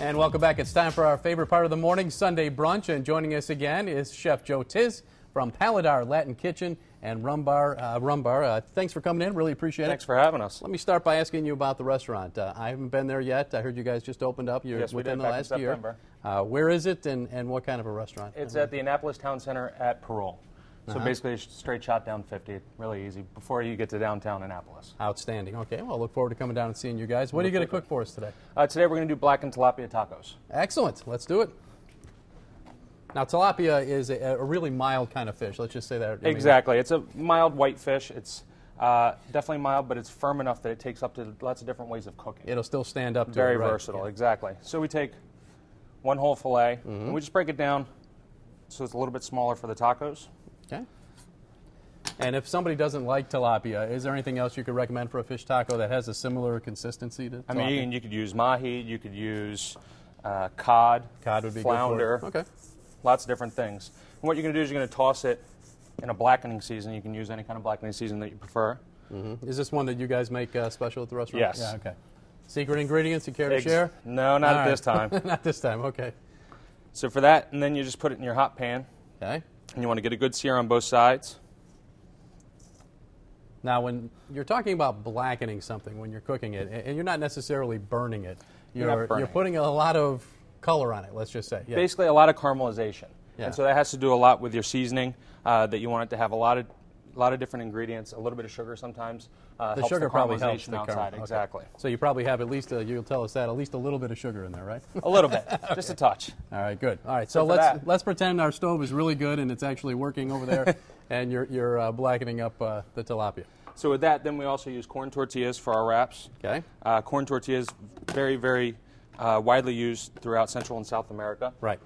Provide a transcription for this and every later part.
And welcome back. It's time for our favorite part of the morning, Sunday brunch. And joining us again is Chef Joe Tiz from Paladar Latin Kitchen and Rumbar. Uh, Rumbar. Uh, thanks for coming in. Really appreciate Thanks it. Thanks for having us. Let me start by asking you about the restaurant. Uh, I haven't been there yet. I heard you guys just opened up. You're Yes, we within did the back in last year. Uh, where is it, and, and what kind of a restaurant? It's at the Annapolis Town Center at Parole. So Uh-huh. basically, a straight shot down 50. Really easy before you get to downtown Annapolis. Outstanding. Okay. Well, I look forward to coming down and seeing you guys. What are you going to cook for us today? Uh, today we're going to do blackened tilapia tacos. Excellent. Let's do it. Now, tilapia is a, a really mild kind of fish. Let's just say that. I mean, Exactly. It's a mild white fish. It's uh, definitely mild, but it's firm enough that it takes up to lots of different ways of cooking. It'll still stand up to Very it. right? versatile. Yeah. Exactly. So we take one whole fillet Mm-hmm. and we just break it down so it's a little bit smaller for the tacos. Okay. And if somebody doesn't like tilapia, is there anything else you could recommend for a fish taco that has a similar consistency to I mean, you, can- you could use mahi, you could use uh, cod, cod would be flounder, good. Okay. lots of different things. And what you're going to do is you're going to toss it in a blackening season. You can use any kind of blackening season that you prefer. Is this one that you guys make uh, special at the restaurant? Yes. Yeah. Okay. Secret ingredients you care to share? No, not All at right. this time. Not this time. Okay. so for that, and then you just put it in your hot pan, Okay. And you want to get a good sear on both sides. Now, when you're talking about blackening something when you're cooking it, and you're not necessarily burning it, You're you're, burning you're it. putting a lot of color on it. Let's just say. Yeah. Basically, a lot of caramelization. Yeah. And so that has to do a lot with your seasoning. Uh, that you want it to have a lot of, a lot of different ingredients. A little bit of sugar sometimes. Uh, the helps sugar the probably helps the outside. Okay. Exactly. So you probably have at least a, you'll tell us that at least a little bit of sugar in there, right? A little bit, just a touch. All right, good. All right, so, let's that- let's pretend our stove is really good and it's actually working over there, and you're you're uh, blackening up uh, the tilapia. So with that, then we also use corn tortillas for our wraps. Okay. Uh, corn tortillas, very, very uh, widely used throughout Central and South America. Right.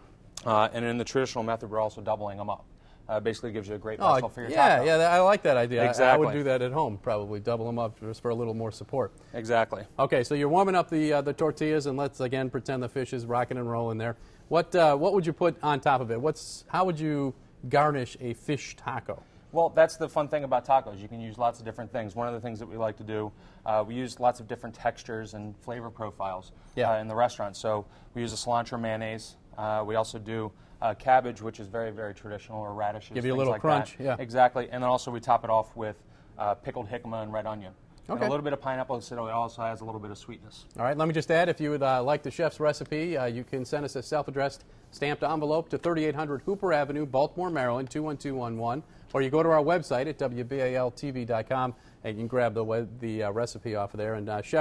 Uh, and in the traditional method, we're also doubling them up. Uh, basically gives you a great Oh, for your yeah, taco. yeah. that- I like that idea. I- I, would do that at home, probably double them up just for a little more support. Exactly. Okay, so you're warming up the uh, the tortillas, and let's again pretend the fish is rocking and rolling there. What uh, what would you put on top of it? What's how would you garnish a fish taco? Well, that's the fun thing about tacos. You can use lots of different things. One of the things that we like to do, uh, we use lots of different textures and flavor profiles Yeah. uh, in the restaurant. So we use a cilantro mayonnaise. Uh, we also do uh, cabbage, which is very, very traditional, or radishes. Give you a little like crunch, that. yeah. Exactly. And then also we top it off with uh, pickled jicama and red onion. And a little bit of pineapple, so it also has a little bit of sweetness. All right, let me just add if you would uh, like the chef's recipe, uh, you can send us a self addressed stamped envelope to 3800 Hooper Avenue, Baltimore, Maryland, 21211, or you go to our website at WBALTV.com and you can grab the, the uh, recipe off of there. And uh, Chef,